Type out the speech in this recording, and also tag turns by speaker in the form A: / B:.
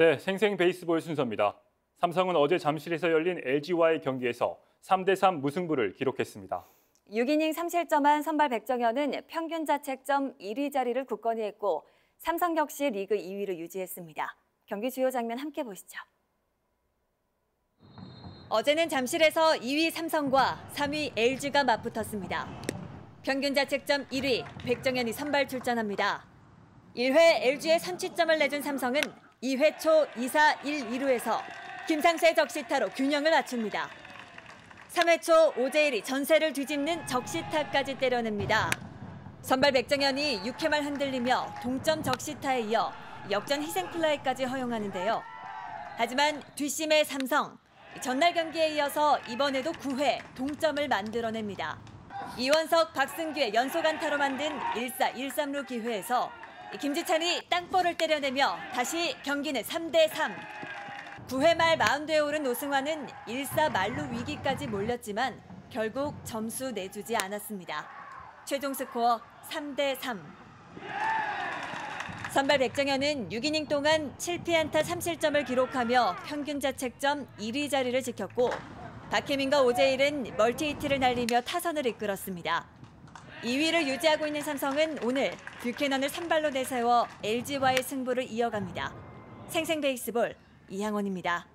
A: 네, 생생 베이스볼 순서입니다. 삼성은 어제 잠실에서 열린 LG와의 경기에서 3대3 무승부를 기록했습니다.
B: 6이닝 3실점한 선발 백정현은 평균 자책점 1위 자리를 굳건히 했고 삼성 역시 리그 2위를 유지했습니다. 경기 주요 장면 함께 보시죠. 어제는 잠실에서 2위 삼성과 3위 LG가 맞붙었습니다. 평균 자책점 1위 백정현이 선발 출전합니다. 1회 LG에 3치점을 내준 삼성은 2회 초 2사 1, 2루에서 김상세 적시타로 균형을 맞춥니다. 3회 초 오재일이 전세를 뒤집는 적시타까지 때려냅니다. 선발 백정현이 6회 말 흔들리며 동점 적시타에 이어 역전 희생플라이까지 허용하는데요. 하지만 뒷심의 삼성, 전날 경기에 이어서 이번에도 9회 동점을 만들어냅니다. 이원석, 박승규의 연속 안타로 만든 1사 1-3루 기회에서 김지찬이 땅볼을 때려내며 다시 경기는 3대 3. 9회 말 마운드에 오른 노승환은 1사 말루 위기까지 몰렸지만 결국 점수 내주지 않았습니다. 최종 스코어 3대 3. 선발 백정현은 6이닝 동안 7피안타 3실점을 기록하며 평균 자책점 1위 자리를 지켰고 박혜민과 오재일은 멀티히트를 날리며 타선을 이끌었습니다. 2위를 유지하고 있는 삼성은 오늘 뷰캐넌을 선발로 내세워 LG와의 승부를 이어갑니다. 생생 베이스볼 이향원입니다.